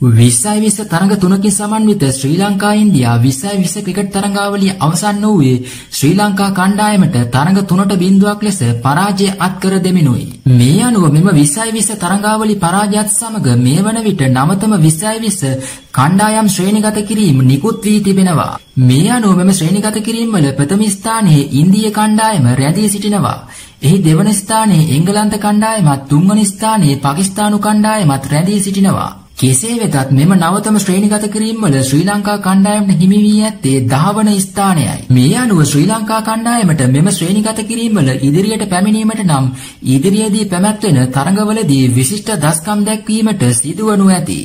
විස්සයි විස්ස තරඟ තුනකින් සමන්විත ශ්‍රී ලංකා ඉන්දියා විස්සයි විස්ස ක්‍රිකට් තරඟාවලිය අවසන් වූයේ ශ්‍රී ලංකා කණ්ඩායමට තරඟ තුනට බිඳුවක් ලෙස පරාජය අත්කර දෙමිනුයි. මේ අනුව මෙම විස්සයි විස්ස තරඟාවලි පරාජයත් සමග මේ වන විට නවතම විස්සයි විස්ස කණ්ඩායම් ශ්‍රේණිගත කිරීම නිකුත් වී තිබෙනවා. මේ අනුව මෙම ශ්‍රේණිගත කිරීම වල ප්‍රථම ස්ථානයේ ඉන්දිය කණ්ඩායම රැඳී සිටිනවා. එහි දෙවන ස්ථානයේ එංගලන්ත කණ්ඩායමත් තුන්වන ස්ථානයේ පාකිස්තානු කණ්ඩායමත් රැඳී සිටිනවා. කෙසේ වෙතත් මෙම නවතම ශ්‍රේණිගත කිරීම්වල ශ්‍රී ලංකා කණ්ඩායමට හිමි වී ඇත්තේ 10 වන ස්ථානයයි. මේ අනුව ශ්‍රී ලංකා කණ්ඩායමට මෙම ශ්‍රේණිගත කිරීම්වල ඉදිරියට පැමිණීමට නම් ඉදිරියේදී පැවැත්වෙන තරඟවලදී විශිෂ්ට දස්කම් දැක්වීමට සිදුවනු ඇති.